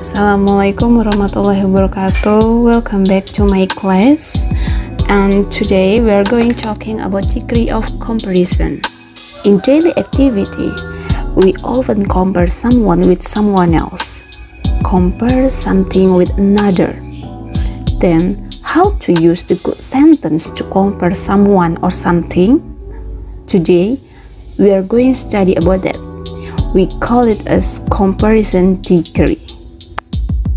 Assalamualaikum warahmatullahi wabarakatuh. Welcome back to my class. And today we are going talking about degree of comparison. In daily activity, we often compare someone with someone else. Compare something with another. Then, how to use the good sentence to compare someone or something? Today, we are going to study about that. We call it as comparison degree.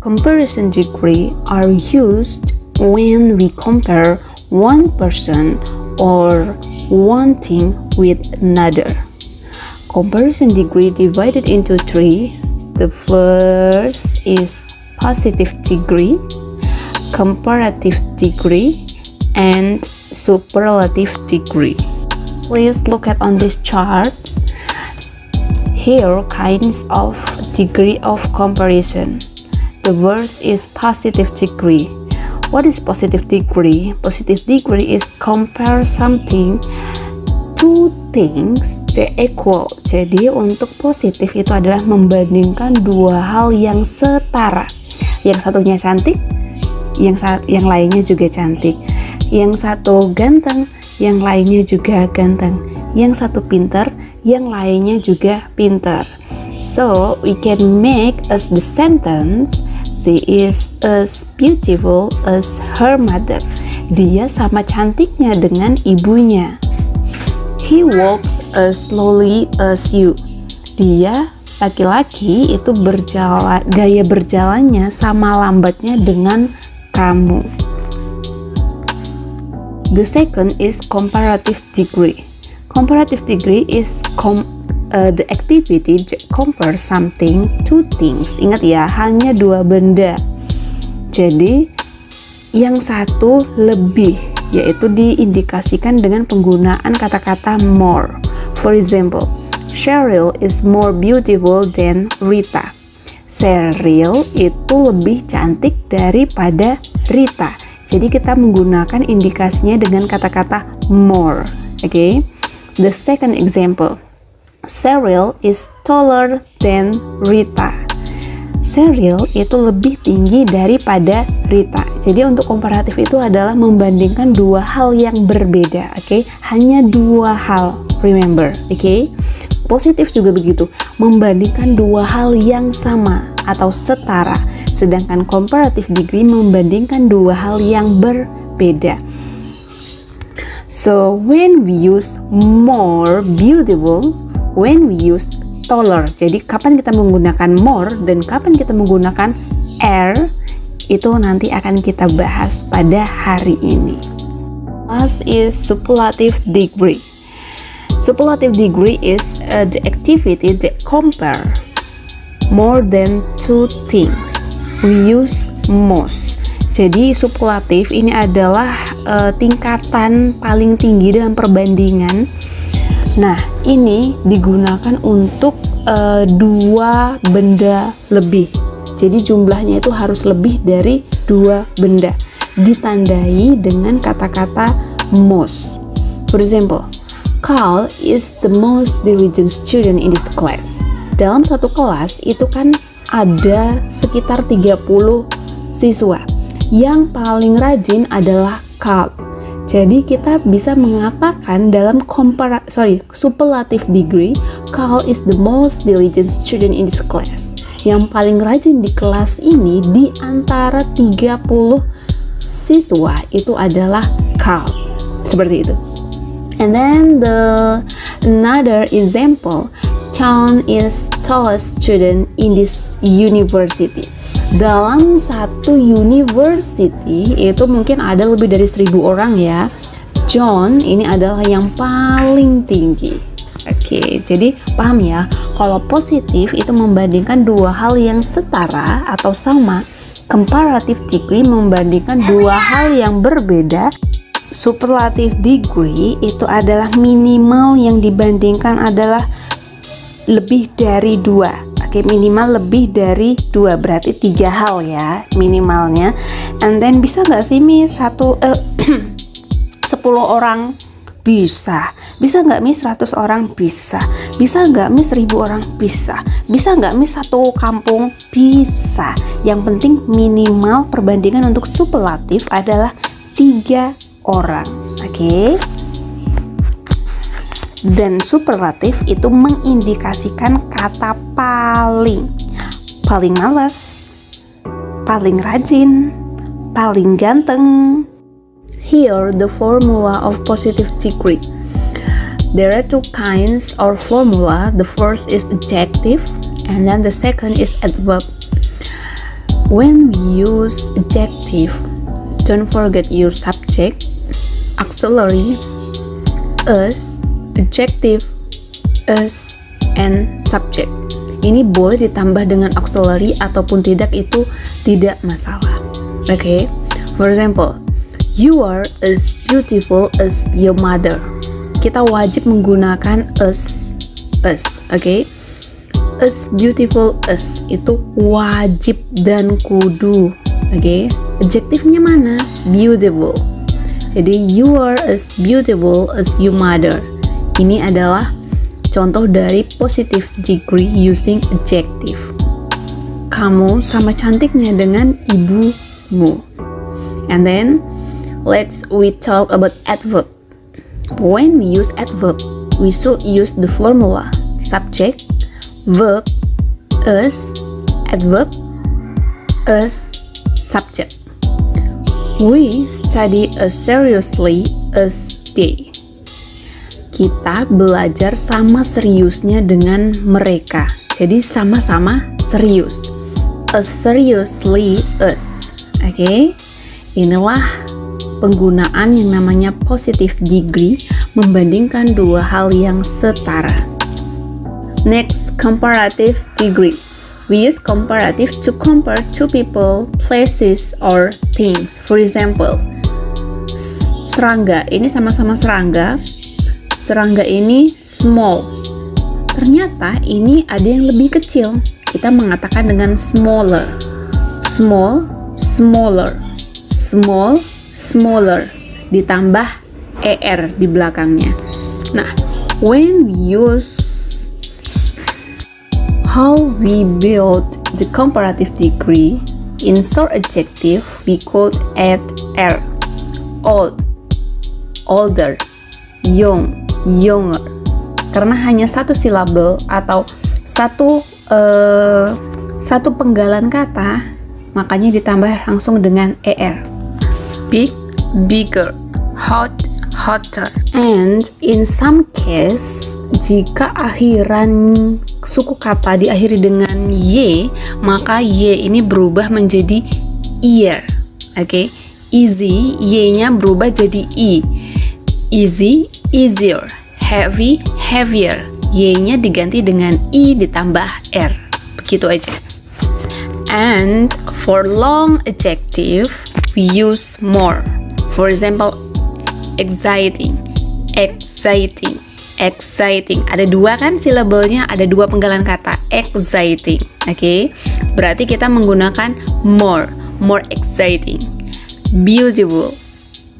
Comparison degree are used when we compare one person or one thing with another. Comparison degree divided into three. The first is positive degree, comparative degree, and superlative degree. Please look at on this chart. Here kinds of degree of comparison. The first is positive degree. What is positive degree? Positive degree is compare something two things C equal. Jadi untuk positif itu adalah membandingkan dua hal yang setara. Yang satunya cantik, yang yang lainnya juga cantik. Yang satu ganteng, yang lainnya juga ganteng. Yang satu pintar, yang lainnya juga pintar. So we can make as the sentence She is as beautiful as her mother. Dia sama cantiknya dengan ibunya. He walks as slowly as you. Dia laki-laki itu berjalan gaya berjalannya sama lambatnya dengan kamu. The second is comparative degree. Comparative degree is com uh, the activity compare something to things. Ingat ya, hanya dua benda. Jadi yang satu lebih yaitu diindikasikan dengan penggunaan kata-kata more. For example, Cheryl is more beautiful than Rita. Cheryl itu lebih cantik daripada Rita. Jadi kita menggunakan indikasinya dengan kata-kata more. Oke. Okay? The second example, Cheryl is taller than Rita. Cheryl itu lebih tinggi daripada Rita. Jadi untuk komparatif itu adalah membandingkan dua hal yang berbeda, oke? Okay? Hanya dua hal, remember, oke? Okay? Positif juga begitu, membandingkan dua hal yang sama atau setara. Sedangkan comparative degree membandingkan dua hal yang berbeda. So when we use more beautiful when we use taller. Jadi kapan kita menggunakan more dan kapan kita menggunakan air itu nanti akan kita bahas pada hari ini. Last is superlative degree. Superlative degree is uh, the activity that compare more than two things. We use most. Jadi superlatif ini adalah uh, tingkatan paling tinggi dalam perbandingan Nah, ini digunakan untuk uh, dua benda lebih. Jadi jumlahnya itu harus lebih dari dua benda. Ditandai dengan kata-kata most. For example, Carl is the most diligent student in this class. Dalam satu kelas itu kan ada sekitar 30 siswa. Yang paling rajin adalah Carl jadi kita bisa mengatakan dalam compara sorry superlative degree, Carl is the most diligent student in this class. Yang paling rajin di kelas ini di antara 30 siswa itu adalah Carl. Seperti itu. And then the another example, John is tallest student in this university dalam satu university itu mungkin ada lebih dari seribu orang ya. John ini adalah yang paling tinggi. Oke, jadi paham ya, kalau positif itu membandingkan dua hal yang setara atau sama, comparative degree membandingkan dua hal yang berbeda, superlative degree itu adalah minimal yang dibandingkan adalah lebih dari dua Oke minimal lebih dari dua berarti tiga hal ya minimalnya. And then bisa nggak sih mi satu eh, sepuluh orang? Bisa. Bisa nggak mi 100 orang? Bisa. Bisa nggak mi 1000 orang? Bisa. Bisa nggak mi satu kampung? Bisa. Yang penting minimal perbandingan untuk superlatif adalah tiga orang. Oke. Okay? Dan superlatif itu mengindikasikan kata paling. Paling malas, paling rajin, paling ganteng. Here the formula of positive degree. There are two kinds of formula. The first is adjective and then the second is adverb. When we use adjective, don't forget your subject, auxiliary, us, adjective, us, and subject. Ini boleh ditambah dengan auxiliary ataupun tidak itu tidak masalah. Oke, okay? for example, you are as beautiful as your mother. Kita wajib menggunakan as, as, oke? Okay? As beautiful as itu wajib dan kudu, oke? Okay? Adjektifnya mana? Beautiful. Jadi you are as beautiful as your mother. Ini adalah contoh dari positive degree using adjective. Kamu sama cantiknya dengan ibumu. And then let's we talk about adverb. When we use adverb, we should use the formula subject, verb, us, adverb, us, subject. We study as seriously as they. Kita belajar sama seriusnya dengan mereka. Jadi sama-sama serius. As seriously as. Oke. Okay? Inilah penggunaan yang namanya positive degree membandingkan dua hal yang setara. Next, comparative degree. We use comparative to compare two people, places, or things. For example, serangga. Ini sama-sama serangga. Serangga ini small. Ternyata ini ada yang lebih kecil. Kita mengatakan dengan smaller. Small, smaller. Small, smaller. Ditambah er di belakangnya. Nah, when we use how we build the comparative degree in short adjective we could add er old older young younger karena hanya satu silabel atau satu uh, satu penggalan kata makanya ditambah langsung dengan er big bigger hot hotter and in some case jika akhiran suku kata diakhiri dengan y, maka y ini berubah menjadi ear. Oke, okay? easy y-nya berubah jadi e. Easy, easier. Heavy, heavier. Y-nya diganti dengan i ditambah r. Begitu aja. And for long adjective, we use more. For example, exciting, exciting exciting. Ada dua kan silabelnya, ada dua penggalan kata exciting. Oke, okay? berarti kita menggunakan more, more exciting. Beautiful,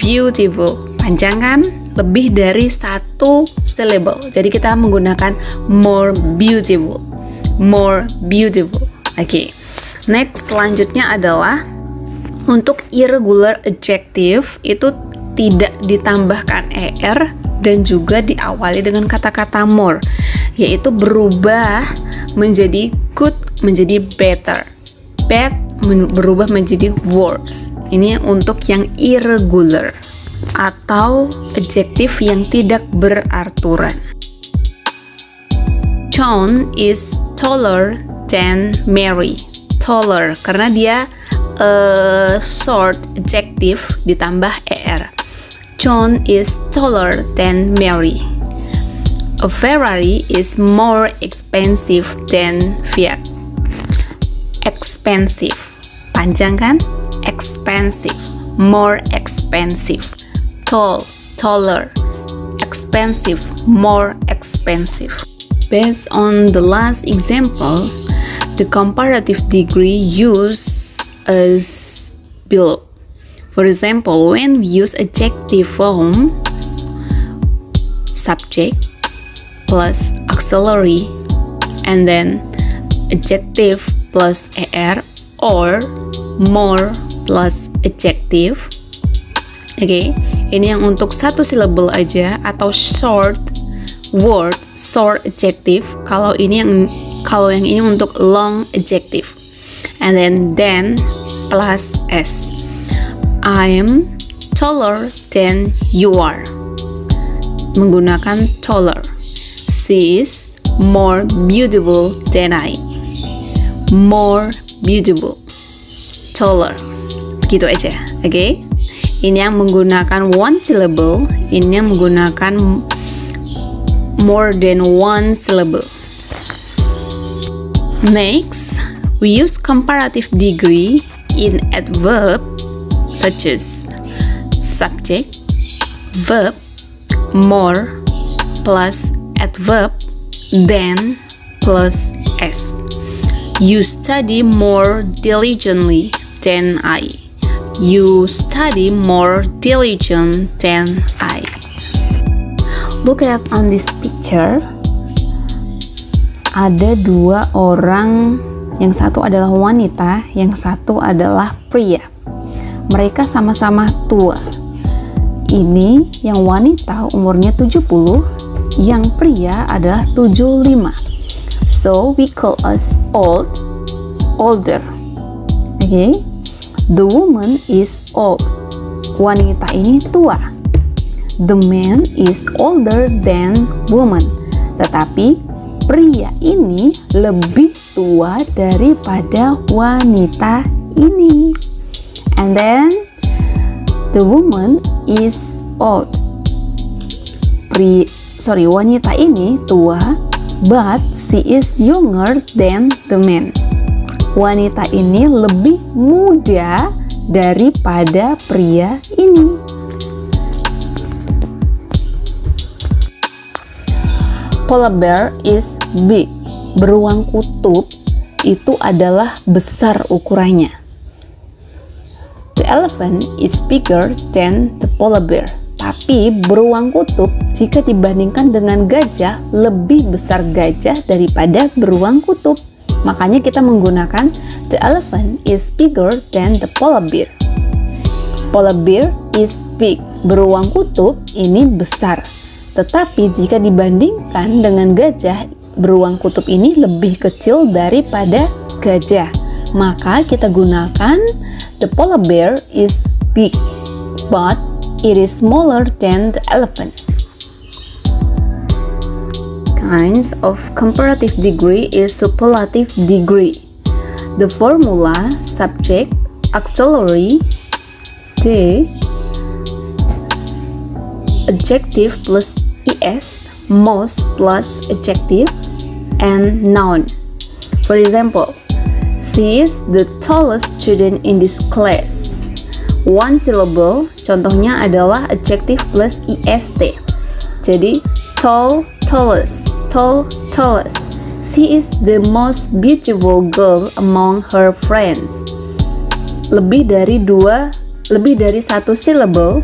beautiful. Panjang kan? Lebih dari satu syllable. Jadi kita menggunakan more beautiful, more beautiful. Oke. Okay. Next selanjutnya adalah untuk irregular adjective itu tidak ditambahkan er dan juga diawali dengan kata-kata more, yaitu berubah menjadi good menjadi better, bad berubah menjadi worse. Ini untuk yang irregular atau adjektif yang tidak beraturan. John is taller than Mary. Taller karena dia uh, short adjective ditambah er. John is taller than Mary. A Ferrari is more expensive than Fiat. Expensive. Panjang kan? Expensive. More expensive. Tall, taller. Expensive, more expensive. Based on the last example, the comparative degree used is below. For example, when we use adjective form, subject plus auxiliary and then adjective plus er or more plus adjective okay. Ini yang untuk satu syllable aja atau short word short adjective. Kalau ini yang kalau yang ini untuk long adjective. And then then plus s. I'm taller than you are. Menggunakan taller. She is more beautiful than I. More beautiful. Taller. Gitu aja oke okay? Ini yang menggunakan one syllable ini yang menggunakan more than one syllable. Next, we use comparative degree in adverb such as subject, verb, more plus adverb, then plus s. You study more diligently than I. You study more diligent than I. Look at on this picture. Ada dua orang, yang satu adalah wanita, yang satu adalah pria. Mereka sama-sama tua. Ini yang wanita umurnya 70, yang pria adalah 75. So we call us old, older. Okay? The woman is old. Wanita ini tua the man is older than woman. Tetapi pria ini lebih tua daripada wanita ini. And then the woman is old. Pri, sorry, wanita ini tua, but she is younger than the man. Wanita ini lebih muda daripada pria ini. Polar bear is big. Beruang kutub itu adalah besar ukurannya. The elephant is bigger than the polar bear. Tapi beruang kutub jika dibandingkan dengan gajah lebih besar gajah daripada beruang kutub. Makanya kita menggunakan the elephant is bigger than the polar bear. Polar bear is big. Beruang kutub ini besar. Tetapi jika dibandingkan dengan gajah, beruang kutub ini lebih kecil daripada gajah. Maka kita gunakan the polar bear is big, but it is smaller than the elephant. Kinds of comparative degree is superlative degree. The formula subject auxiliary D adjective plus es, most plus adjective, and noun. For example, she is the tallest student in this class. One syllable, contohnya adalah adjective plus est. Jadi, tall, tallest, tall, tallest. She is the most beautiful girl among her friends. Lebih dari dua, lebih dari satu syllable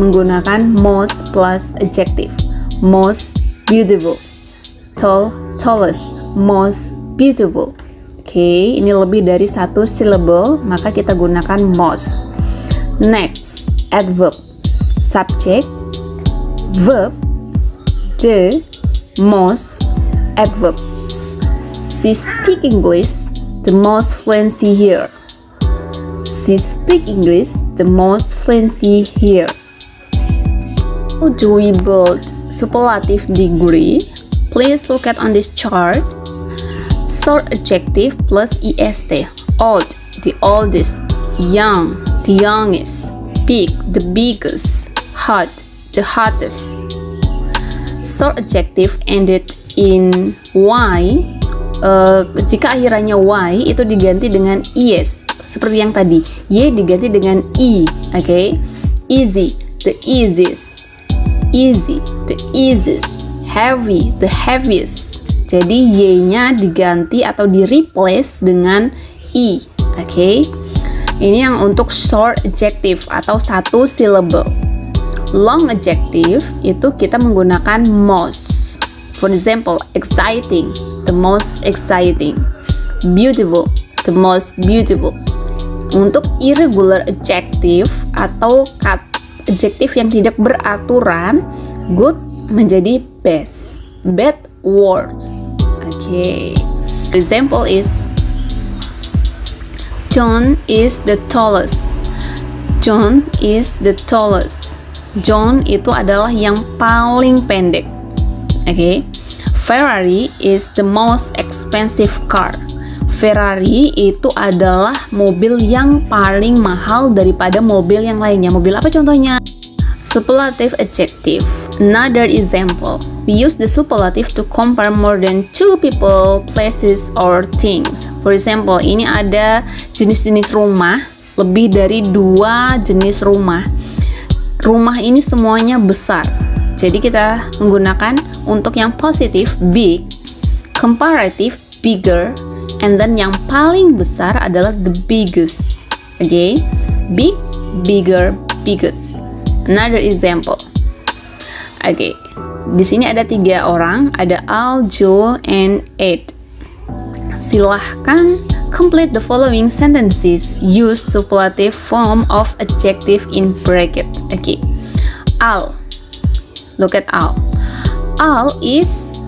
menggunakan most plus adjective. Most beautiful. Tall tallest. Most beautiful. Oke okay, ini lebih dari satu syllable maka kita gunakan most. Next adverb. Subject. Verb. The most adverb she speak English the most fluency here she speak English the most fluency here how do we build superlative degree, please look at on this chart. Short adjective plus est. Old, the oldest. Young, the youngest. Big, the biggest. Hot, the hottest. Short adjective ended in y. Uh, jika akhirannya y itu diganti dengan es seperti yang tadi y diganti dengan i oke okay? easy the easiest easy, the easiest, heavy, the heaviest. Jadi y-nya diganti atau di replace dengan i. Oke. Okay? Ini yang untuk short adjective atau satu syllable. Long adjective itu kita menggunakan most. For example, exciting, the most exciting. Beautiful, the most beautiful. Untuk irregular adjective atau adjective yang tidak beraturan, good menjadi best, bad worse. Okay. Example is John is the tallest. John is the tallest. John itu adalah yang paling pendek. Oke. Okay. Ferrari is the most expensive car. Ferrari itu adalah mobil yang paling mahal daripada mobil yang lainnya. Mobil apa contohnya? Superlative adjective. Another example. We use the superlative to compare more than two people, places, or things. For example, ini ada jenis-jenis rumah, lebih dari dua jenis rumah. Rumah ini semuanya besar. Jadi kita menggunakan untuk yang positif big, comparative bigger, and then yang paling besar adalah the biggest oke okay? big bigger biggest another example oke okay. di sini ada tiga orang ada Al Joe and Ed silahkan complete the following sentences use superlative form of adjective in bracket okay. Al look at Al Al is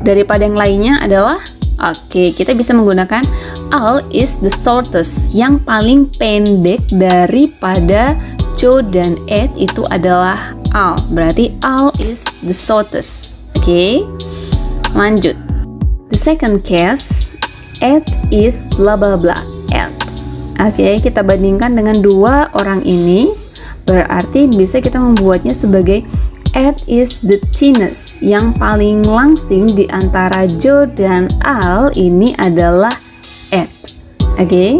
daripada yang lainnya adalah Oke, kita bisa menggunakan Al is the shortest. Yang paling pendek daripada Joe dan Ed itu adalah Al. Berarti Al is the shortest. Oke. Lanjut. The second case, Ed is bla bla bla. Ed. Oke, kita bandingkan dengan dua orang ini. Berarti bisa kita membuatnya sebagai Ed is the thinnest. Yang paling langsing di antara Joe dan Al ini adalah Ed. Oke. Okay?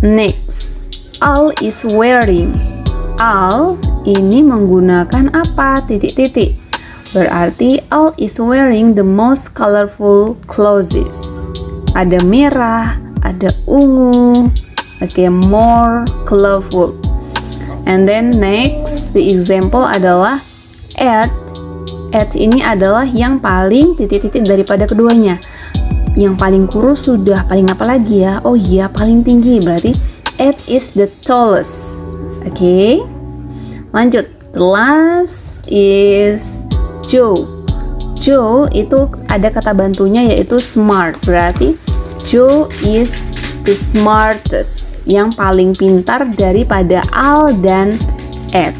Next, Al is wearing. Al ini menggunakan apa? Titik-titik. Berarti Al is wearing the most colorful clothes. Ada merah, ada ungu. Oke, okay, more colorful. And then next, the example adalah at. At ini adalah yang paling titik-titik daripada keduanya. Yang paling kurus sudah, paling apa lagi ya? Oh iya, paling tinggi. Berarti at is the tallest. Oke. Okay. Lanjut. The last is Joe. Joe itu ada kata bantunya yaitu smart. Berarti Joe is the smartest yang paling pintar daripada Al dan Ed.